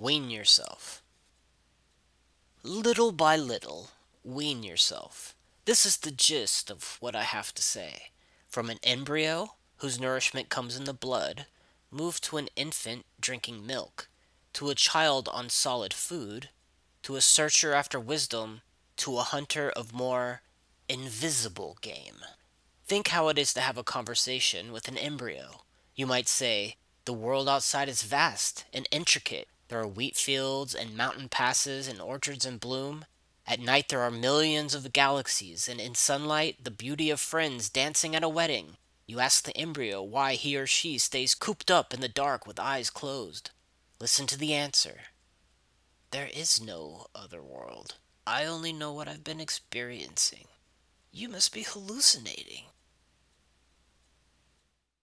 Wean yourself. Little by little, wean yourself. This is the gist of what I have to say. From an embryo, whose nourishment comes in the blood, move to an infant drinking milk, to a child on solid food, to a searcher after wisdom, to a hunter of more invisible game. Think how it is to have a conversation with an embryo. You might say, The world outside is vast and intricate. There are wheat fields and mountain passes and orchards in bloom. At night there are millions of galaxies, and in sunlight the beauty of friends dancing at a wedding. You ask the embryo why he or she stays cooped up in the dark with eyes closed. Listen to the answer. There is no other world. I only know what I've been experiencing. You must be hallucinating.